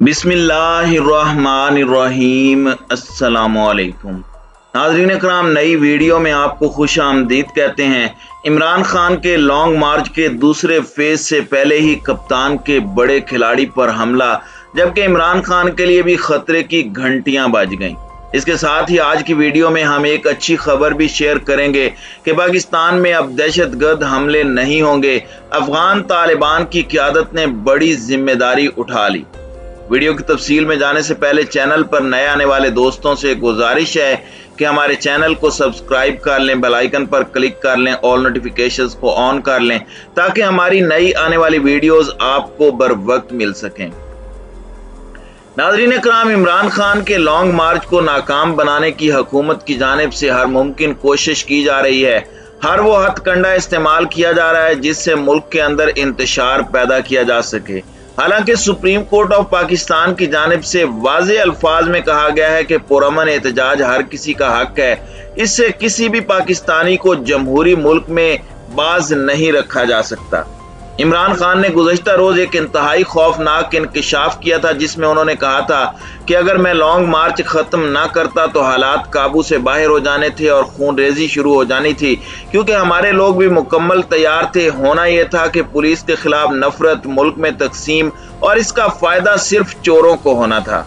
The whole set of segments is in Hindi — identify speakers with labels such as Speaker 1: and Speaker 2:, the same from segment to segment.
Speaker 1: बिस्मिल्लाहिर्रहमानिर्रहीम। अस्सलामुअलैकुम। नाजरीन कराम नई वीडियो में आपको खुश आमदीद कहते हैं, इमरान खान के लॉन्ग मार्च के दूसरे फ़ेज़ से पहले ही कप्तान के बड़े खिलाड़ी पर हमला, जबकि इमरान खान के लिए भी खतरे की घंटियाँ बज गईं। इसके साथ ही आज की वीडियो में हम एक अच्छी खबर भी शेयर करेंगे कि पाकिस्तान में अब दहशत गर्द हमले नहीं होंगे। अफगान तालिबान की क्यादत ने बड़ी ज़िम्मेदारी उठा ली। वीडियो की तफसील में जाने से पहले चैनल पर नए आने वाले दोस्तों से गुजारिश है कि हमारे चैनल को सब्सक्राइब कर लें, बेल आइकन पर क्लिक कर लें, ऑल नोटिफिकेशंस को ऑन कर लें, ताकि हमारी नई आने वाली वीडियोस आपको बर वक्त मिल सकें। नाजरीन कराम इमरान खान के लॉन्ग मार्च को नाकाम बनाने की हकूमत की जानब से हर मुमकिन कोशिश की जा रही है। हर वो हथकंडा इस्तेमाल किया जा रहा है जिससे मुल्क के अंदर इंतशार पैदा किया जा सके। हालाँकि सुप्रीम कोर्ट ऑफ़ पाकिस्तान की जानब से वाज अल्फाज में कहा गया है कि पुरमन एहतजाज हर किसी का हक है। इससे किसी भी पाकिस्तानी को जमहूरी मुल्क में बाज नहीं रखा जा सकता। इमरान खान ने गुजशत रोज एक इंतहाई खौफनाक इंकशाफ किया था, जिसमें उन्होंने कहा था कि अगर मैं लॉन्ग मार्च खत्म ना करता तो हालात काबू से बाहर हो जाने थे और खून रेजी शुरू हो जानी थी। क्योंकि हमारे लोग भी मुकम्मल तैयार थे, होना यह था कि पुलिस के खिलाफ नफरत, मुल्क में तकसीम और इसका फ़ायदा सिर्फ़ चोरों को होना था।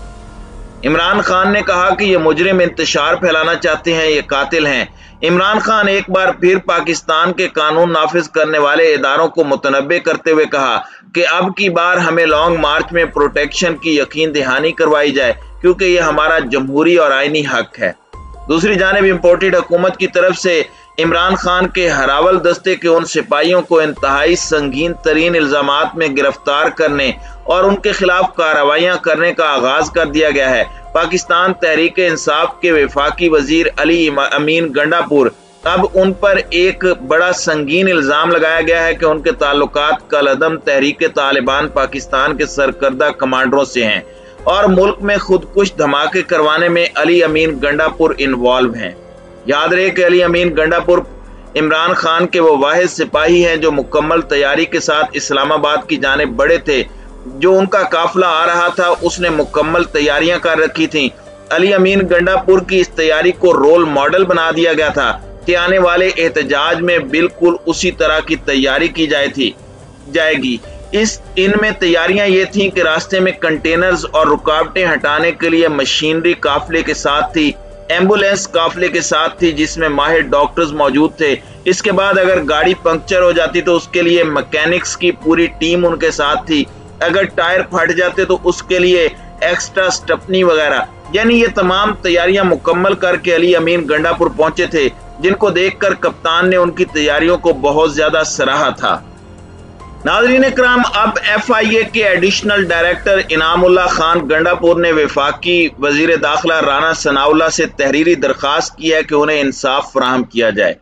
Speaker 1: इमरान खान ने कहा कि ये मुजरिम इंतशार फैलाना चाहते हैं, ये कातिल हैं। इमरान खान एक बार फिर पाकिस्तान के कानून नाफिज करने वाले इदारों को मुतनबे करते हुए कहा कि अब की बार हमें लॉन्ग मार्च में प्रोटेक्शन की यकीन दहानी करवाई जाए, क्योंकि ये हमारा जमहूरी और आईनी हक है। दूसरी जानब इम्पोर्टेड हुकूमत की तरफ़ से इमरान खान के हरावल दस्ते के उन सिपाहियों को इंतहाई संगीन तरीन इल्ज़ाम में गिरफ़्तार करने और उनके खिलाफ कार्रवाइयाँ करने का आगाज़ कर दिया गया है। पाकिस्तान तहरीक इंसाफ के विफाकी वज़ीर अली अमीन गंडापुर। अब उन पर एक बड़ा संगीन इल्ज़ाम लगाया गया है कि उनके ताल्लुकात कलदम तहरीक तालिबान पाकिस्तान के सरकर्दा कमांडरों से हैं और मुल्क में खुदकुश धमाके करवाने में अली अमीन गंडापुर इन्वॉल्व हैं। याद रहे कि अली अमीन गंडापुर इमरान खान के वो वाहिद सिपाही हैं जो मुकम्मल तैयारी के साथ इस्लामाबाद की जाने बड़े थे। जो उनका काफिला आ रहा था, उसने मुकम्मल तैयारियाँ कर रखी थी। अली अमीन गंडापुर की इस तैयारी को रोल मॉडल बना दिया गया था कि आने वाले एहतजाज में बिल्कुल उसी तरह की तैयारी की जाए थी, जाएगी। इस, इनमें तैयारियाँ ये थी कि रास्ते में कंटेनर्स और रुकावटें हटाने के लिए मशीनरी काफिले के साथ थी। एंबुलेंस काफले के साथ थी, जिसमें माहिर डॉक्टर्स मौजूद थे। इसके बाद अगर गाड़ी पंक्चर हो जाती तो उसके लिए मैकेनिक्स की पूरी टीम उनके साथ थी। अगर टायर फट जाते तो उसके लिए एक्स्ट्रा स्टपनी वगैरह। यानी ये तमाम तैयारियाँ मुकम्मल करके अली अमीन गंडापुर पहुँचे थे, जिनको देखकर कप्तान ने उनकी तैयारियों को बहुत ज़्यादा सराहा था। नाजरीन कराम अब एफ़ आई ए के एडिशनल डायरेक्टर इनामुल्ला खान गंडापुर ने विफाकी वज़ीर दाखिला राना सनाउल्ला से तहरीरी दरखास्त की है कि उन्हें इंसाफ फराहम किया जाए।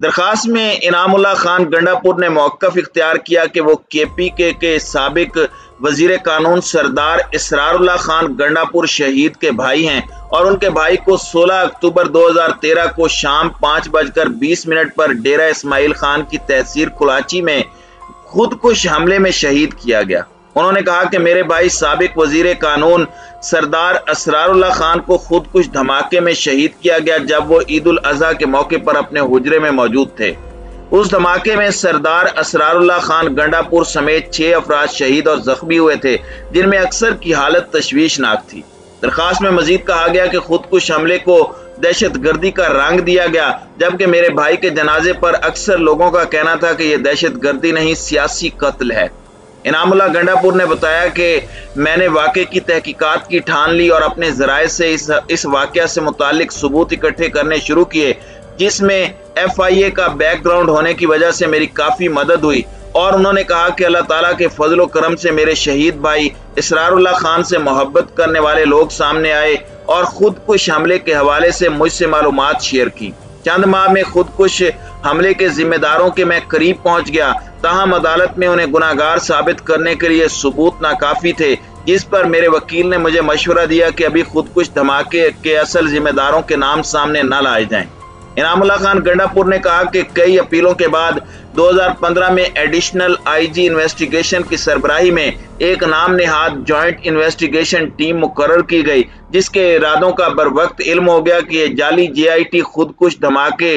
Speaker 1: दरखास्त में इनामुल्ला खान गंडापुर ने मौकफ इख्तियार किया कि वो के पी के के सबक वज़ीर कानून सरदार इसरारुल्ला खान गंडापुर शहीद के भाई हैं और उनके भाई को 16 अक्टूबर 2013 को शाम पाँच बजकर बीस मिनट पर डेरा इस्माइल खान की तहसील कुलाची में खुदकुश हमले में शहीद किया गया। उन्होंने कहा कि मेरे भाई सबक वज़ीर कानून सरदार असरारुल्ला खान को खुदकुश धमाके में शहीद किया गया जब वो ईद उल अजहा के मौके पर अपने हुजरे में मौजूद थे। उस धमाके में सरदार असरारुल्ला खान गंडापुर समेत छह अफराज शहीद और जख्मी हुए थे, जिनमें अक्सर की हालत तशवीशनाक थी। दरखास्त में मजीद कहा गया कि खुदकुश हमले को दहशत गर्दी का रंग दिया गया, जबकि मेरे भाई के जनाजे पर अक्सर लोगों का कहना था कि यह दहशत गर्दी नहीं, सियासी कत्ल है। इनामुल्ला गंडापुर ने बताया कि मैंने वाक़े की तहकीकात की ठान ली और अपने जराये से इस इस वाक़ से मुतालिक सबूत इकट्ठे करने शुरू किए, जिसमें एफ़ आई ए का बैकग्राउंड होने की वजह से मेरी काफ़ी मदद हुई। और उन्होंने कहा कि अल्लाह ताला के फजल करम से मेरे शहीद भाई इसरारुल्ला खान से मोहब्बत करने वाले लोग सामने आए और खुद कुछ हमले के हवाले से मुझसे मालूम शेयर की चंद माह में खुद कुछ हमले के जिम्मेदारों के मैं करीब पहुँच गया ताहम अदालत में उन्हें गुनागार साबित करने के लिए सबूत नाकाफी थे, जिस पर मेरे वकील ने मुझे मशवरा दिया कि अभी खुद कुछ धमाके के असल जिम्मेदारों के नाम सामने न लाए जाएँ। इनामुल्ला खान गंडापुर ने कहा कि कई अपीलों के बाद 2015 में एडिशनल आईजी इन्वेस्टिगेशन की सरबराही में एक नाम नेहाद ज्वाइंट इन्वेस्टिगेशन टीम मुकर की गई, जिसके इरादों का बर वक्त इल्म हो गया कि जाली जीआईटी खुदकुश धमाके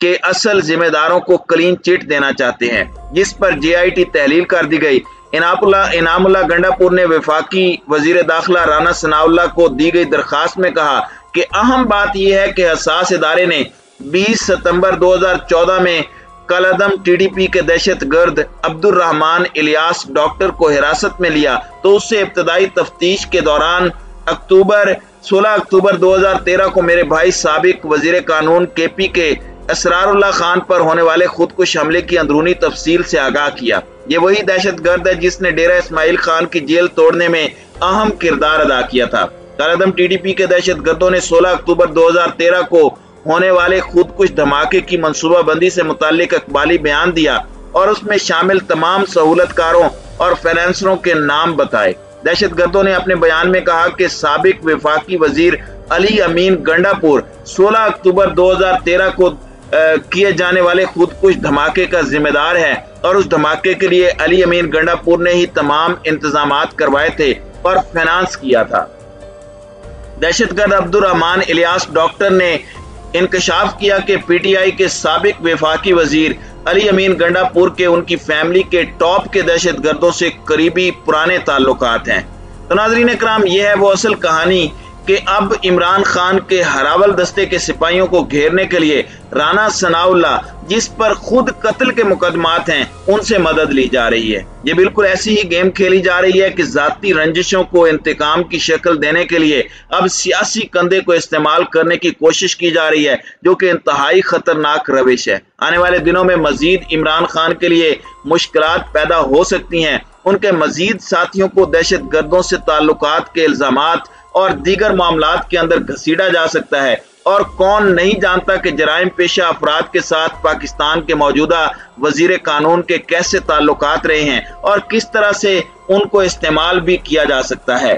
Speaker 1: के असल जिम्मेदारों को क्लीन चिट देना चाहते हैं, जिस पर जेआईटी तहलील कर दी गई। इनामुल्ला इनामुल्ला गंडापुर ने विफाकी वज़ीर दाखिला राना सनाउल्ला को दी गई दरखास्त में कहा कि अहम बात यह है कि हसास इदारे ने 20 सितंबर 2014 में कलदम टीडीपी के दहशत गर्द अब्दुल रहमान इलियास डॉक्टर को हिरासत में लिया तो उससे इब्तदाई तफ्तीश के दौरान अक्टूबर 16 अक्टूबर 2013 को मेरे भाई सबक वज़ीर कानून के पी के असरारुल्ला खान पर होने वाले खुदकुश हमले की अंदरूनी तफसील से आगाह किया। ये वही दहशत गर्द है जिसने डेरा इसमाइल खान की जेल तोड़ने में अहम किरदार अदा किया था। कालादम टीडीपी के दहशत गर्दों ने 16 अक्टूबर 2013 को होने वाले खुद खुदकुश धमाके की मनसूबाबंदी से मुतालिक अकबाली बयान दिया और उसमें शामिल तमाम सहूलतकारों और फाइनेंसरों के नाम बताए। दहशत गर्दों ने अपने बयान में कहा कि सबक विफाकी वज़ीर अली अमीन गंडापुर 16 अक्टूबर 2013 को किए जाने वाले खुद खुदकुश धमाके का जिम्मेदार है और उस धमाके के लिए अली अमीन गंडापुर ने ही तमाम इंतज़ाम करवाए थे और फाइनेंस किया था। दहशतगर्द अब्दुल रहमान इलियास डॉक्टर ने इंकशाफ किया कि आई के सबक विफाकी वज़ीर अली अमीन गंडापुर के उनकी फैमिली के टॉप के दहशत गर्दों से करीबी पुराने ताल्लुक हैं। तो नाजरीन कराम यह है वो असल कहानी कि अब इमरान खान के हरावल दस्ते के सिपाहियों को घेरने के लिए राना सनाउल्ला, जिस पर खुद कत्ल के मुकदमात हैं, उनसे मदद ली जा रही है। ये बिल्कुल ऐसी ही गेम खेली जा रही है कि जाती रंजिशों को इंतकाम की शक्ल देने के लिए अब सियासी कंधे को इस्तेमाल करने की कोशिश की जा रही है, जो कि इंतहाई खतरनाक रविश है। आने वाले दिनों में मजीद इमरान खान के लिए मुश्किल पैदा हो सकती हैं। उनके मजीद साथियों को दहशत गर्दों से ताल्लुक के इल्ज़ाम और दीगर मामला के अंदर घसीटा जा सकता है। और कौन नहीं जानता कि जराइम पेशा अफराद के साथ पाकिस्तान के मौजूदा वज़ीर कानून के कैसे ताल्लुक रहे हैं और किस तरह से उनको इस्तेमाल भी किया जा सकता है।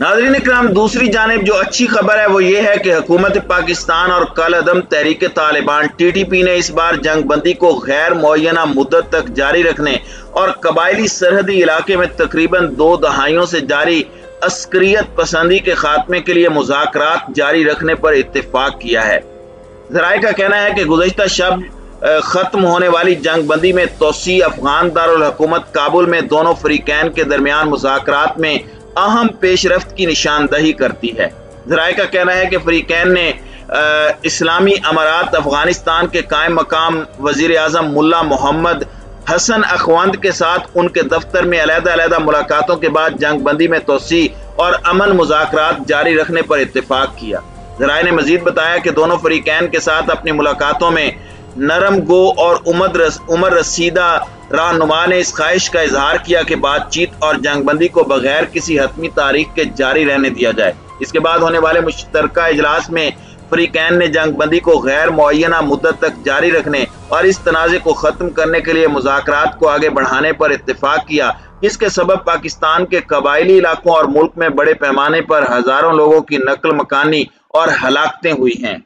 Speaker 1: नाजरीन कराम दूसरी जानब जो अच्छी खबर है वो ये है कि हुकूमत पाकिस्तान और कल अदम Tehrik Taliban T T P ने इस बार जंग बंदी को गैर मुना मुद्दत तक जारी रखने और कबायली सरहदी इलाके में तकरीबन दो दहाइयों से जारी अस्करियत पसंदी के खात्मे के लिए मुजाकर जारी रखने पर इतफाक किया है। जराये का कहना है कि गुजशत शब खत्म होने वाली जंग बंदी में तोसी, अफगान दारकूमत काबुल में दोनों फ्रीकैन के दरमियान मुजाकर में अहम पेशरफ की निशानदही करती है। जराये का कहना है कि फ्रीकैन ने इस्लामी अमारात अफ़गानिस्तान के कायम मकाम वज़ीर अजम मुला मोहम्मद हसन अखवंद के साथ उनके दफ्तर में अलहदा मुलाकातों के बाद जंग बंदी में तोसी और अमन मुजाकर जारी रखने पर इतफाक किया। जराये ने मजीद बताया कि दोनों फरीकैन के साथ अपनी मुलाकातों में नरम गो और उमर रस, उमर रसीदा रहनुमा ने इस ख्वाहिश का इजहार किया कि बातचीत और जंगबंदी को बगैर किसी हतमी तारीख के जारी रहने दिया जाए। इसके बाद होने वाले मुश्तर इजलास में फ्रीकैन ने जंग बंदी को गैर मुना मुद्दत तक जारी रखने और इस तनाज़े को ख़त्म करने के लिए मुजाकर को आगे बढ़ाने पर इतफाक़ किया। इसके सबब पाकिस्तान के कबायली इलाकों और मुल्क में बड़े पैमाने पर हज़ारों लोगों की नकल मकानी और हलाकतें हुई हैं।